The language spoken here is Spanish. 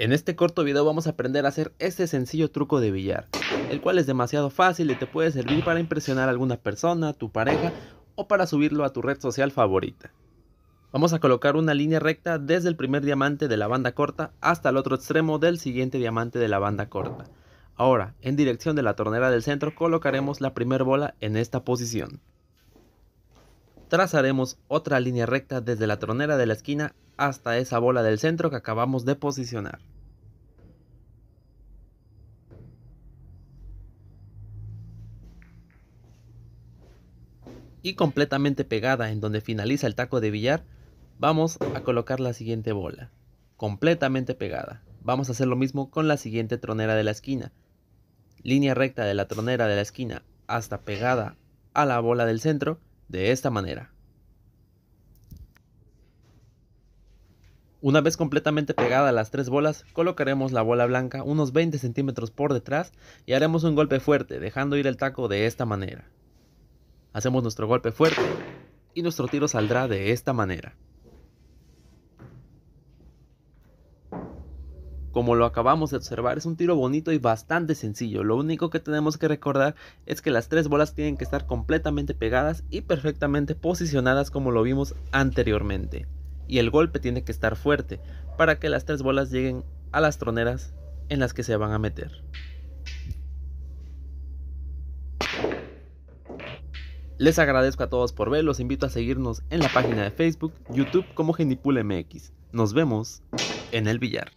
En este corto video vamos a aprender a hacer este sencillo truco de billar, el cual es demasiado fácil y te puede servir para impresionar a alguna persona, tu pareja o para subirlo a tu red social favorita. Vamos a colocar una línea recta desde el primer diamante de la banda corta hasta el otro extremo del siguiente diamante de la banda corta. Ahora, en dirección de la tornera del centro colocaremos la primera bola en esta posición. Trazaremos otra línea recta desde la tronera de la esquina hasta esa bola del centro que acabamos de posicionar. Y completamente pegada en donde finaliza el taco de billar, vamos a colocar la siguiente bola. Completamente pegada. Vamos a hacer lo mismo con la siguiente tronera de la esquina. Línea recta de la tronera de la esquina hasta pegada a la bola del centro de esta manera. Una vez completamente pegadas las tres bolas, colocaremos la bola blanca unos 20 centímetros por detrás y haremos un golpe fuerte, dejando ir el taco de esta manera. Hacemos nuestro golpe fuerte y nuestro tiro saldrá de esta manera. Como lo acabamos de observar, es un tiro bonito y bastante sencillo. Lo único que tenemos que recordar es que las tres bolas tienen que estar completamente pegadas y perfectamente posicionadas como lo vimos anteriormente y el golpe tiene que estar fuerte para que las tres bolas lleguen a las troneras en las que se van a meter. Les agradezco a todos por ver, los invito a seguirnos en la página de Facebook, YouTube como GenipulMX. Nos vemos en el billar.